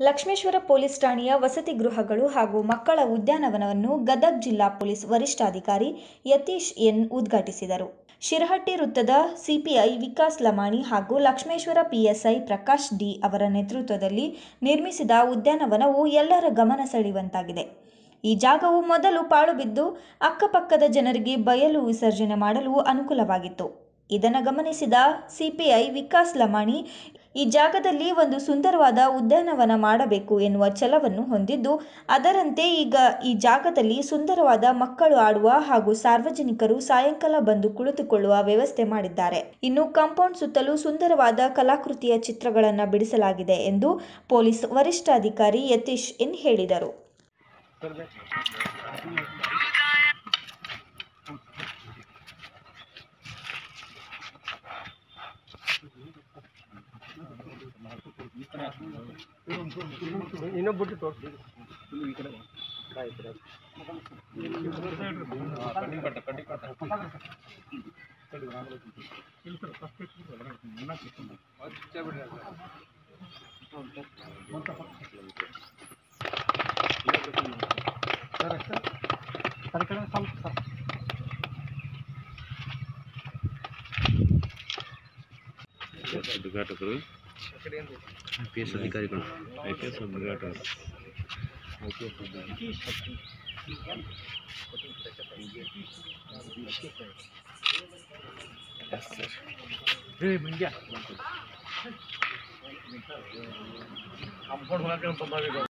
Lakshmeshwar police ಠಾಣೆಯ ವಸತಿ ಗೃಹಗಳು ಹಾಗೂ ಮಕ್ಕಳ ಉದ್ಯಾನವನವನ್ನು ಗದಗ ಜಿಲ್ಲಾ ಪೊಲೀಸ್ ವರಿಷ್ಠಾಧಿಕಾರಿ ಯತೀಶ್ ಎನ್ ಉದ್ಘಾಟಿಸಿದರು. ಶಿರಹಟ್ಟಿ ವೃತ್ತದ ಸಿಪಿಐ ವಿಕಾಸ್ ಲಮಾಣಿ ಹಾಗೂ ಲಕ್ಷ್ಮೇಶ್ವರ ಪಿಎಸ್ಐ ಪ್ರಕಾಶ್ ಡಿ ಅವರ ನೇತೃತ್ವದಲ್ಲಿ ನಿರ್ಮಿಸಿದ ಉದ್ಯಾನವನವು ಎಲ್ಲರ ಗಮನ ಸೆಳೆಯುವಂತಾಗಿದೆ. ಈ ಜಾಗವು ಮೊದಲು ಪಾಳುಬಿದ್ದು, ಅಕ್ಕಪಕ್ಕದ ಜನರಿಗೆ ಬಯಲು ವಿಸರ್ಜನೆ ಮಾಡಲು ಅನುಕೂಲವಾಗಿತ್ತು. ಇದನ್ನು ಗಮನಿಸಿದ ಸಿಪಿಐ ವಿಕಾಸ್ ಲಮಾಣಿ ಈ ಜಾಗದಲ್ಲಿ ಒಂದು ಸುಂದರವಾದ ಉದ್ಯಾನವನ ಮಾಡಬೇಕು ಎನ್ನುವ ಛಲವನ್ನು ಹೊಂದಿದ್ದು, ಅದರಂತೆ ಈಗ ಈ ಜಾಗದಲ್ಲಿ ಸುಂದರವಾದ ಮಕ್ಕಳು ಆಡುವ ಹಾಗೂ ಸಾರ್ವಜನಿಕರು ಸಾಯಂಕಾಲ ಬಂದು ಕುಳಿತುಕೊಳ್ಳುವ ವ್ಯವಸ್ಥೆ ಮಾಡಿದ್ದಾರೆ. ಇನ್ನು ಕಾಂಪೌಂಡ್ ಸುತ್ತಲೂ ಸುಂದರವಾದ ಕಲಾಕೃತಿಯ ಚಿತ್ರಗಳನ್ನು ಬಿಡಿಸಲಾಗಿದೆ ಎಂದು ಪೊಲೀಸ್ ವರಿಷ್ಠಾಧಿಕಾರಿ ಯತೀಶ್ ಎನ್ ಹೇಳಿದರು. ಇನ್ನೊಬ್ಬ ಬಿಟ್ಟು ತೋರಿಸಿ. ಉದ್ಘಾಟಕರು ಐ ಪಿ ಎಸ್ ಅಧಿಕಾರಿಗಳು ಐ ಪಿ ಎಸ್ ಉದ್ಘಾಟಕರು ఐపీఎస్ అధికారి కూడా ఐపీఎస్ అధికారి ఐపీఎస్ అధికారి ఎస్ సార్ రే ముంజా కంఫర్ట్ హోనా కంపల్సరీ